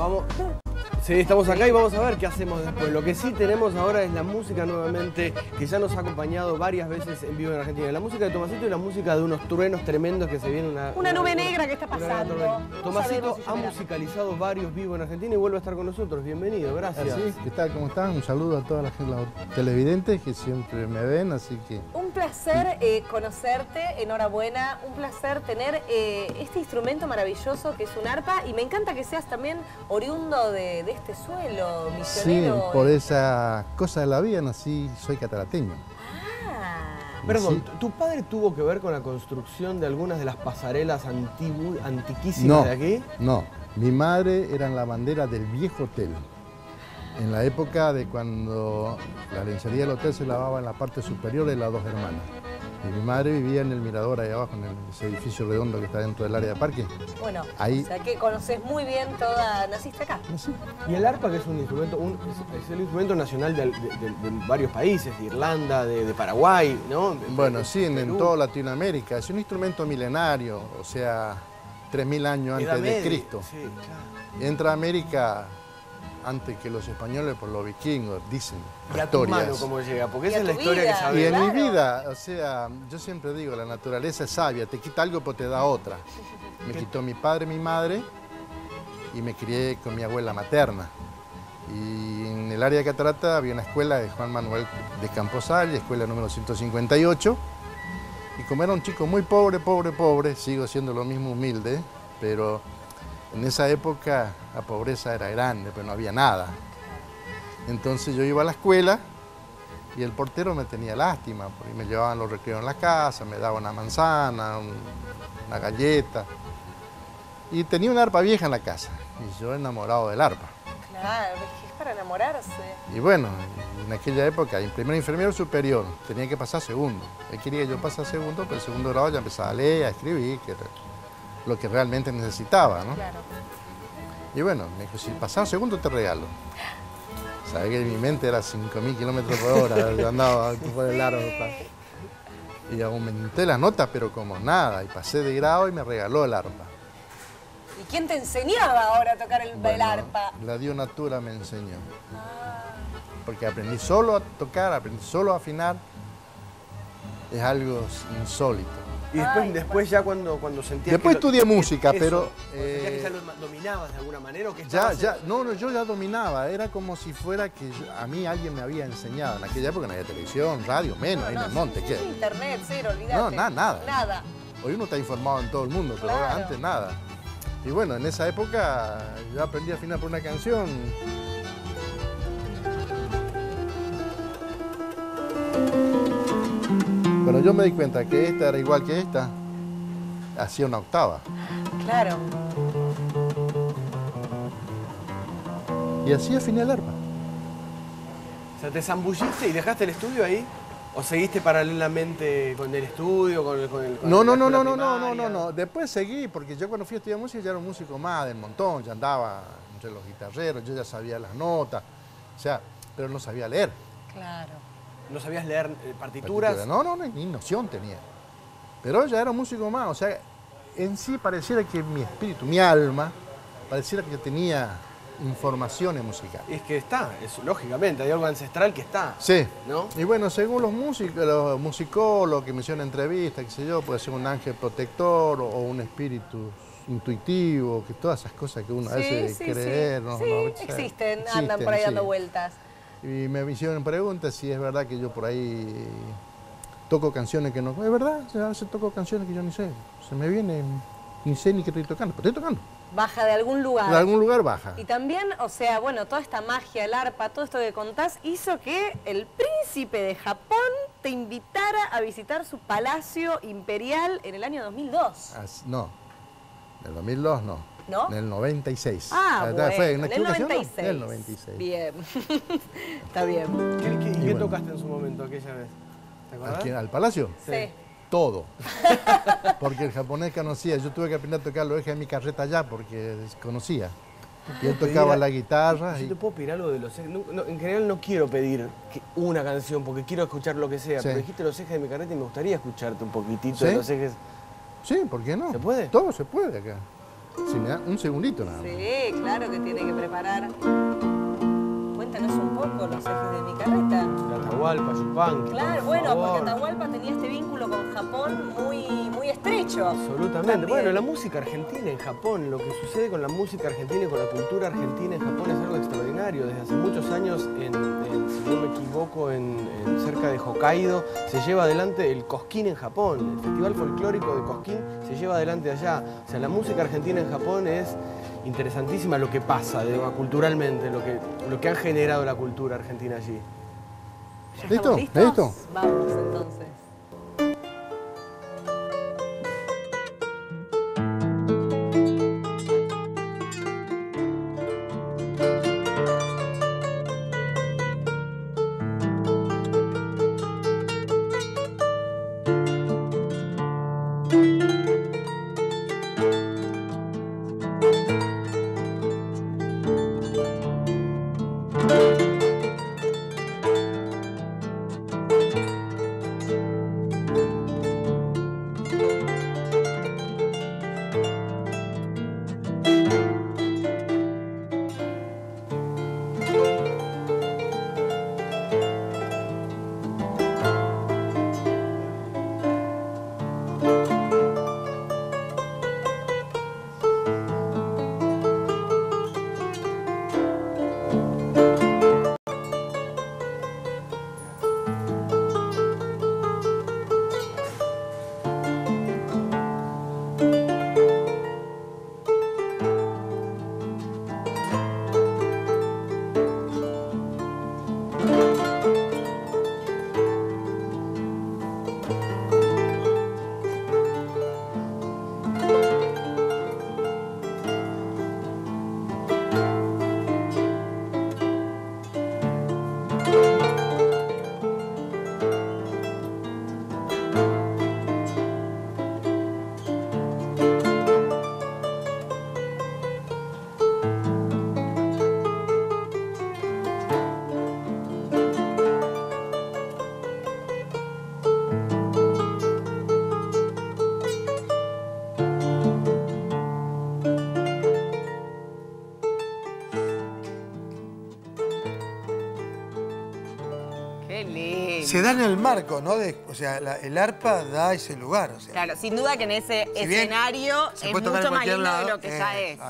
Vamos. Sí, estamos acá y vamos a ver qué hacemos después. Lo que sí tenemos ahora es la música nuevamente, que ya nos ha acompañado varias veces en vivo en Argentina. La música de Tomasito y la música de unos truenos tremendos que se vienen una... Una nube negra que está pasando. Tomasito si ha musicalizado varios vivos en Argentina y vuelve a estar con nosotros. Bienvenido, gracias. Así, ¿qué tal? ¿Cómo están? Un saludo a todas las los televidentes que siempre me ven, así que Un placer eh, conocerte, enhorabuena, un placer tener eh, este instrumento maravilloso que es un arpa y me encanta que seas también oriundo de, de este suelo, sí, misionero. por esa cosa de la vida nací, soy catarateño. Ah, Perdón, Sí. ¿tu padre tuvo que ver con la construcción de algunas de las pasarelas antigu- antiquísimas No, de aquí? no, mi madre era en la bandera del viejo hotel. En la época de cuando la lencería del hotel se lavaba en la parte superior de las dos hermanas. Y mi madre vivía en el mirador ahí abajo, en el- ese edificio redondo que está dentro del área de parque. bueno, Ahí- o sea que conoces muy bien toda, naciste acá. Así. Y el arpa, que es un instrumento, un- es, es el instrumento nacional de, de- de- de varios países, de Irlanda, de, de Paraguay, ¿no? Bueno, sí, en, en toda Latinoamérica. Es un instrumento milenario, o sea, 3.000 años antes de Cristo. Sí, claro. Entra a América antes que los españoles por los vikingos, dicen. Y a tu mano cómo llega, porque Y esa es la historia vida. que Y sabemos. en mi vida, o sea, yo siempre digo, la naturaleza es sabia, te quita algo pero te da otra. Me quitó mi padre, mi madre y me crié con mi abuela materna. Y en el área de Catarata había una escuela de Juan Manuel de Camposal, escuela número 158. Y como era un chico muy pobre, pobre, pobre, sigo siendo lo mismo humilde, pero en esa época la pobreza era grande, pero no había nada. Entonces yo iba a la escuela y el portero me tenía lástima, porque me llevaban los recreos en la casa, me daba una manzana, un- una galleta. Y tenía una arpa vieja en la casa, y yo enamorado del arpa. Claro, es para enamorarse. Y bueno, en aquella época, en primer enfermero superior, tenía que pasar segundo. Él quería que yo pasara segundo, pero el segundo grado ya empezaba a leer, a escribir, que lo que realmente necesitaba, ¿no? Claro. Y bueno, me dijo, si pasás segundo te regalo. Sabés que mi mente era 5.000 kilómetros por hora, yo andaba por el largo. pa. Y aumenté las notas, pero como nada, y pasé de grado y me regaló el arpa. ¿Y quién te enseñaba ahora a tocar el, arpa? La Dio Natura me enseñó. Porque aprendí solo a tocar, aprendí solo a afinar. Es algo insólito. Y después, Ay, después ya cuando, cuando sentías Después que lo- estudié música, eso, pero, cuando sentías que eh, ya lo dominabas de alguna manera o que Ya, ya, en- no, no, yo ya dominaba, era como si fuera que yo- a mí alguien me había enseñado. En aquella época no había televisión, radio, menos, ahí en el monte, sí, ¿qué? Internet, cero, olvídate. No, nada, nada. Nada. Hoy uno está informado en todo el mundo, pero Claro. antes nada. Y bueno, en esa época yo aprendí a afinar por una canción. Cuando yo me di cuenta que esta era igual que esta, hacía una octava. Claro. Y así afiné el arpa. O sea, ¿te zambulliste y dejaste el estudio ahí? ¿O seguiste paralelamente con el estudio, con el... Con el con No, no, no, no, no, no, no, no. Después seguí, porque yo cuando fui a estudiar música ya era un músico más del montón, ya andaba entre los guitarreros, yo ya sabía las notas, o sea, pero no sabía leer. Claro. ¿No sabías leer eh, partituras? Partitura. No, no, no, ni noción tenía. Pero ya era un músico más, o sea, en sí pareciera que mi espíritu, mi alma, pareciera que tenía informaciones musicales. Es que está, es, lógicamente, hay algo ancestral que está. Sí. ¿No? Y bueno, según los músicos, los musicólogos que me hicieron entrevistas, qué sé yo, puede ser un ángel protector o, o un espíritu intuitivo, que todas esas cosas que uno a veces creer, no- sí, no- o sea, existen, andan existen, por ahí dando sí. vueltas. Y me hicieron preguntas si es verdad que yo por ahí toco canciones que no. Es verdad, a veces toco canciones que yo ni sé. Se me viene, ni sé ni qué estoy tocando, pero estoy tocando. Baja de algún lugar. De algún lugar baja. Y también, o sea, bueno, toda esta magia, el arpa, todo esto que contás, hizo que el príncipe de Japón te invitara a visitar su palacio imperial en el año 2002. As- no, en el 2002 no. ¿No? En el 96. Ah, Ah, bueno, ¿Fue una en el equivocación? no? 96. En el 96. Bien. Está bien. ¿Qué, qué- y qué bueno. tocaste en su momento aquella vez? ¿Te acordás? ¿Aquí, ¿Al palacio? Sí. Todo. Porque el japonés conocía. Yo tuve que aprender a tocar los ejes de mi carreta allá porque conocía. Y él tocaba la guitarra. Yo Y, te puedo pedir algo de los ejes. No, no, en general no quiero pedir que- una canción porque quiero escuchar lo que sea. Sí. Pero dijiste los ejes de mi carreta y me gustaría escucharte un poquitito ¿Sí? de los ejes. sí, ¿por qué no? ¿Se puede? Todo se puede acá. Si me da un segundito nada más. Sí, claro que tiene que preparar. Cuéntanos un poco los ejes de mi carreta. La Atahualpa, Yupanqui. Claro, por bueno, favor. porque Atahualpa tenía este vínculo con Japón muy, muy estrecho. Absolutamente. También. Bueno, la música argentina en Japón, lo que sucede con la música argentina y con la cultura argentina en Japón es algo extraordinario. Desde hace muchos años, en, equivoco, en, en cerca de Hokkaido, se lleva adelante el Cosquín en Japón. El Festival Folclórico de Cosquín se lleva adelante allá. O sea, la música argentina en Japón es interesantísima lo que pasa digo, culturalmente, lo que, lo que han generado la cultura argentina allí. ¿Ya ¿Listo? ¿Listo? Vamos entonces. Lindo. Se da en el marco, ¿no? De- o sea, la- el arpa da ese lugar. O sea, Claro, sin duda que en ese Si escenario es mucho más lindo de lo que ya eh, es.